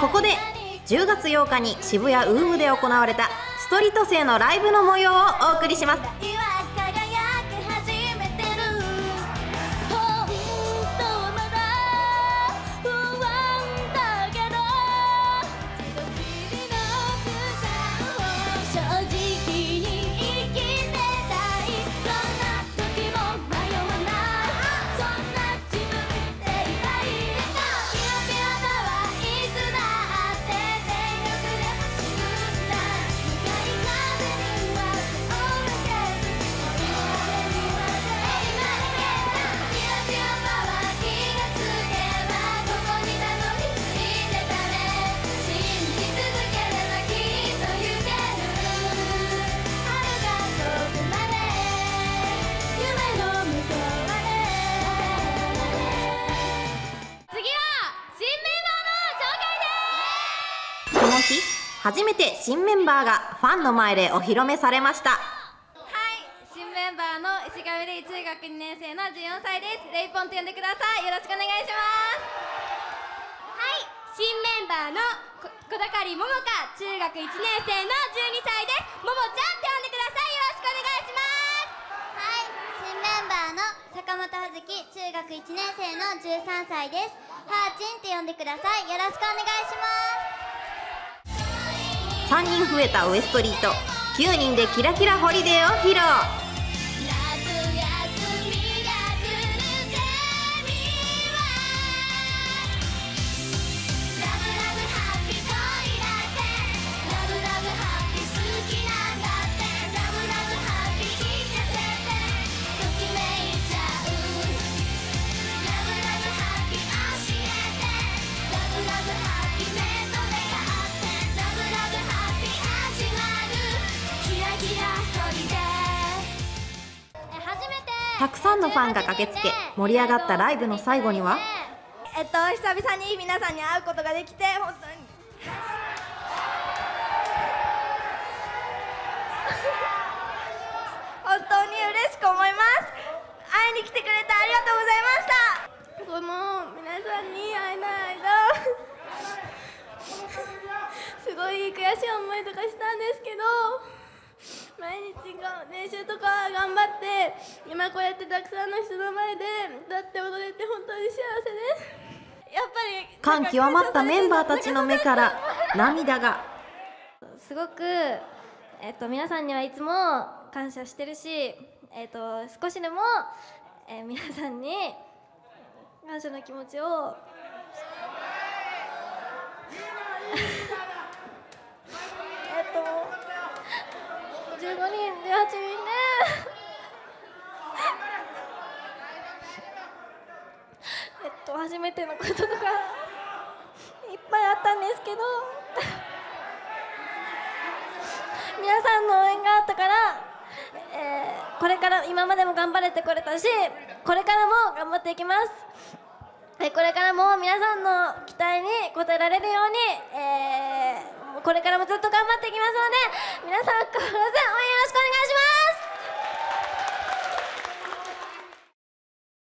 ここで10月8日に渋谷ウームで行われたストリート生のライブの模様をお送りします。日初めて新メンバーがファンの前でお披露目されましたはい、新メンバーの石上レイ中学2年生の14歳です。レイポンと呼んでください。よろしくお願いします。はい、新メンバーのこ小高りももか中学1年生の12歳です。ももちゃんって呼んでください。よろしくお願いします。はい、新メンバーの坂本葉月中学1年生の13歳です。はーちんって呼んでください。よろしくお願いします。3人増えたウエストリート。9人でキラキラホリデーを披露。たくさんのファンが駆けつけ盛り上がったライブの最後には？えっと、久々に皆さんに会うことができて、本当に。本当に嬉しく思います。会いに来てくれてありがとうございました。この皆さんに会えない間。すごい悔しい思いとかしたんですけど。毎日が練習とか頑張って今こうやってたくさんの人の前で歌って踊れて本当に幸せです。やっぱり感極まったメンバーたちの目から涙が。すごく、えっと、皆さんにはいつも感謝してるし、えっと、少しでも、えー皆さんに感謝の気持ちをえっと人18人でえっと初めてのこととかいっぱいあったんですけど。皆さんの応援があったから、えーこれから今までも頑張れてこれたしこれからも頑張っていきます。はいこれからも皆さんの期待に応えられるように、えーこれからもずっと頑張っていきます。